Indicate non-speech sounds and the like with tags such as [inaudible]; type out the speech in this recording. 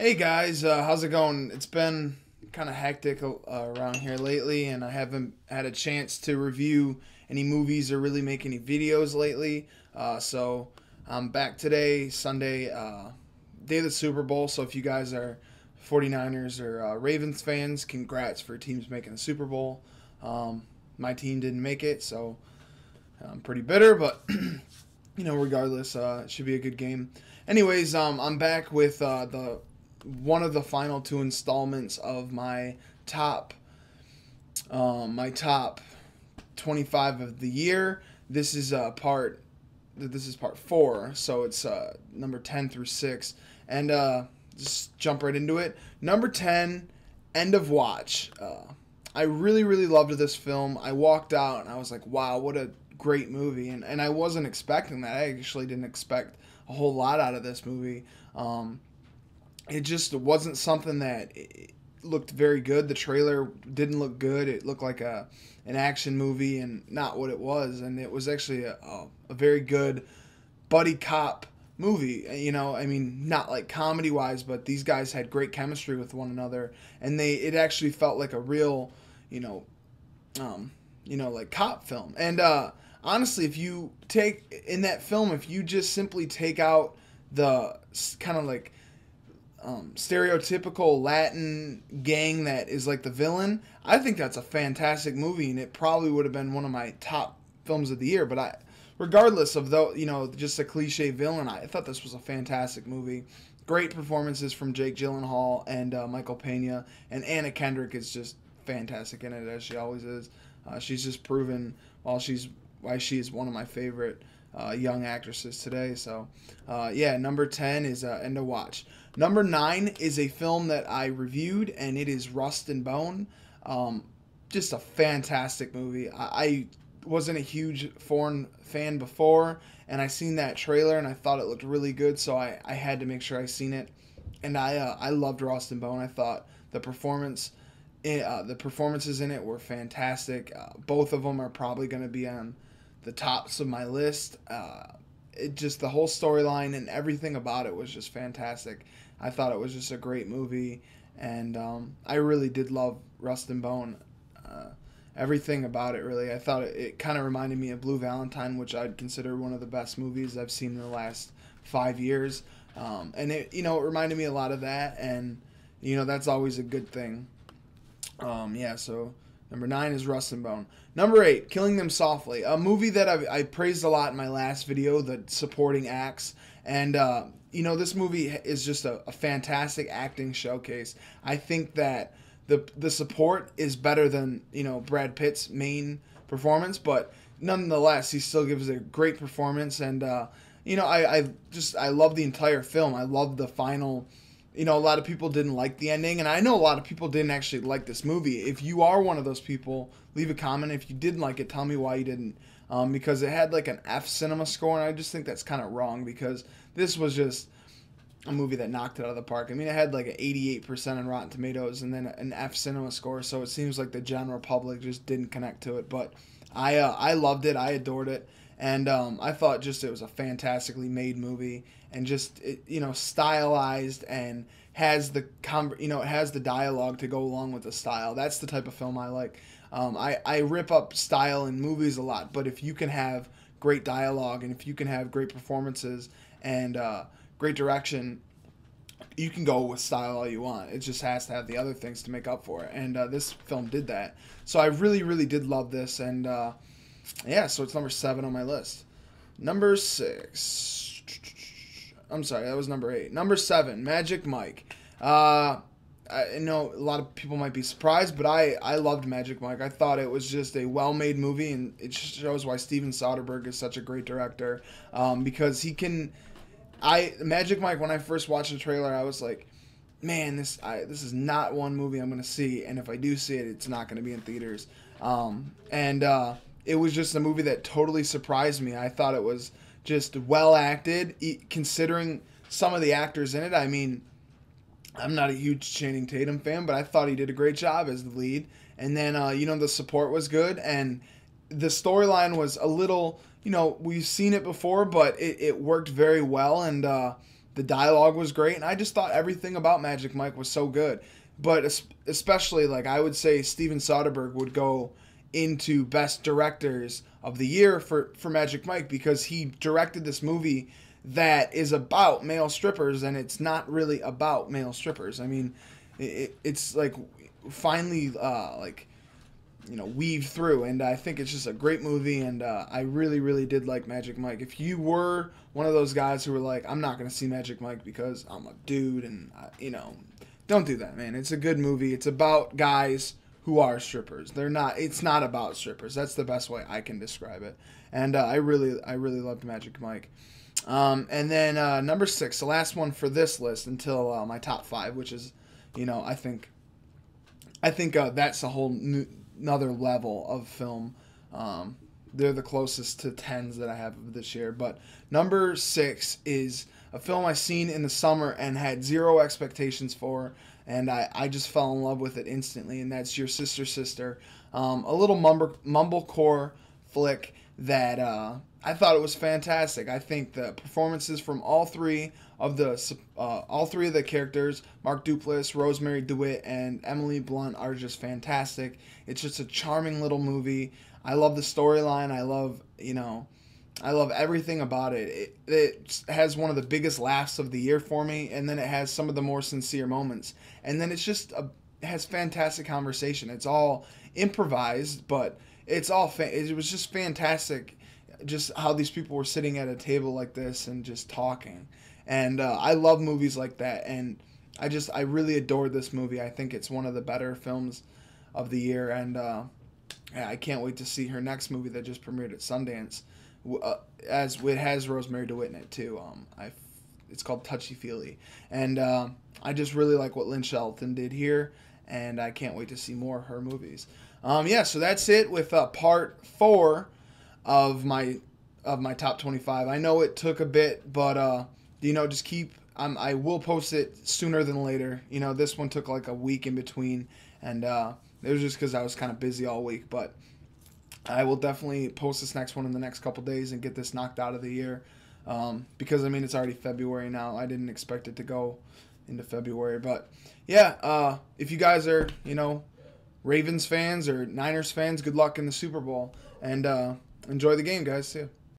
Hey guys, uh, how's it going? It's been kind of hectic uh, around here lately, and I haven't had a chance to review any movies or really make any videos lately. Uh, so I'm back today, Sunday, uh, day of the Super Bowl. So if you guys are 49ers or uh, Ravens fans, congrats for teams making the Super Bowl. Um, my team didn't make it, so I'm pretty bitter, but [clears throat] you know, regardless, uh, it should be a good game. Anyways, um, I'm back with the one of the final two installments of my top, um, my top 25 of the year. This is uh, part, this is part four, so it's uh, number 10 through six, and uh, just jump right into it. Number 10, End of Watch. Uh, I really, really loved this film. I walked out and I was like, wow, what a great movie. And, and I wasn't expecting that. I actually didn't expect a whole lot out of this movie. Um, it just wasn't something that looked very good. The trailer didn't look good. It looked like a an action movie and not what it was. And it was actually a, a, a very good buddy cop movie. You know, I mean, not like comedy wise, but these guys had great chemistry with one another, and they it actually felt like a real, you know, um, you know, like cop film. And uh, honestly, if you take in that film, if you just simply take out the kind of like um, stereotypical Latin gang that is like the villain, I think that's a fantastic movie, and it probably would have been one of my top films of the year. But I, regardless of though, you know, just a cliche villain, I thought this was a fantastic movie. Great performances from Jake Gyllenhaal and uh, Michael Pena, and Anna Kendrick is just fantastic in it as she always is. Uh, she's just proven while she's why she's one of my favorite uh, young actresses today. So, uh, yeah, number 10 is uh, End of Watch. Number 9 is a film that I reviewed, and it is Rust and Bone. Um, just a fantastic movie. I, I wasn't a huge foreign fan before, and I seen that trailer and I thought it looked really good, so I, I had to make sure I seen it. And I uh, I loved Rust and Bone. I thought the performance, in, uh, the performances in it were fantastic. Uh, both of them are probably going to be on the tops of my list. Uh, it just the whole storyline and everything about it was just fantastic. I thought it was just a great movie, and um, I really did love Rust and Bone. Uh, everything about it really. I thought it, it kind of reminded me of Blue Valentine, which I'd consider one of the best movies I've seen in the last five years. Um, and it, you know, it reminded me a lot of that, and you know, that's always a good thing. Um, yeah, so Number nine is Rust and Bone. Number eight, Killing Them Softly, a movie that I, I praised a lot in my last video, the supporting acts. And, uh, you know, this movie is just a, a, fantastic acting showcase. I think that the, the support is better than, you know, Brad Pitt's main performance, but nonetheless, he still gives a great performance. And, uh, you know, I, I just, I love the entire film. I love the final you know, a lot of people didn't like the ending, and I know a lot of people didn't actually like this movie. If you are one of those people, leave a comment. If you didn't like it, tell me why you didn't. Um, because it had like an F cinema score, and I just think that's kind of wrong because this was just a movie that knocked it out of the park. I mean, it had like an 88% on Rotten Tomatoes and then an F cinema score, so it seems like the general public just didn't connect to it. But I uh, I loved it, I adored it, and um, I thought just it was a fantastically made movie and just it, you know stylized and has the com- you know it has the dialogue to go along with the style. That's the type of film I like. Um, I I rip up style in movies a lot, but if you can have great dialogue and if you can have great performances and uh, great direction, you can go with style all you want. It just has to have the other things to make up for it. And uh, this film did that. So I really, really did love this. And uh, yeah, so it's number seven on my list. Number six. I'm sorry, that was number eight. Number seven, Magic Mike. Uh, I know a lot of people might be surprised, but I, I loved Magic Mike. I thought it was just a well made movie, and it shows why Steven Soderbergh is such a great director um, because he can. I Magic Mike when I first watched the trailer, I was like, man, this I, this is not one movie I'm gonna see, and if I do see it, it's not gonna be in theaters. Um, and uh, it was just a movie that totally surprised me. I thought it was just well acted, considering some of the actors in it. I mean, I'm not a huge Channing Tatum fan, but I thought he did a great job as the lead. And then, uh, you know, the support was good, and the storyline was a little, you know, we've seen it before, but it, it worked very well. And uh, The dialogue was great, and I just thought everything about Magic Mike was so good. But especially, like I would say, Steven Soderbergh would go into best directors of the year for for Magic Mike because he directed this movie that is about male strippers, and it's not really about male strippers. I mean, it, it's like finally uh, like you know weave through and i think it's just a great movie and uh, i really really did like magic mike. If you were one of those guys who were like i'm not going to see magic mike because i'm a dude and I, you know don't do that man. It's a good movie. It's about guys who are strippers. They're not it's not about strippers. That's the best way i can describe it. And uh, i really i really loved magic mike. Um, and then uh, number six the last one for this list until uh, my top five which is you know i think I think uh, that's a whole new, another level of film. Um, they're the closest to tens that I have this year. But number six is a film I seen in the summer and had zero expectations for, and I, I just fell in love with it instantly. And that's Your Sister's Sister, um, a little mumble mumblecore flick that uh, I thought it was fantastic. I think the performances from all three of the uh, all three of the characters, Mark Duplass, Rosemarie DeWitt, and Emily Blunt, are just fantastic. It's just a charming little movie. I love the storyline. I love you know, I love everything about it. it. It has one of the biggest laughs of the year for me, and then it has some of the more sincere moments, and then it's just a has fantastic conversation. It's all improvised, but it's all it was just fantastic just how these people were sitting at a table like this and just talking and uh, I love movies like that. And I just I really adore this movie. I think it's one of the better films of the year, and uh, I can't wait to see her next movie that just premiered at Sundance. Uh, as it has Rosemarie DeWitt in it too. Um, I it's called Touchy Feely, and uh, I just really like what Lynn Shelton did here, and I can't wait to see more of her movies. Um, yeah, so that's it with uh, part four of my of my top 25. I know it took a bit, but uh, you know, just keep. Um, I will post it sooner than later. You know, this one took like a week in between, and uh, it was just because I was kind of busy all week. But I will definitely post this next one in the next couple days and get this knocked out of the year. Um, because I mean, it's already February now. I didn't expect it to go into February, but yeah. Uh, if you guys are, you know, Ravens fans or Niners fans, good luck in the Super Bowl and uh, enjoy the game, guys. See ya.